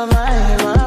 of my life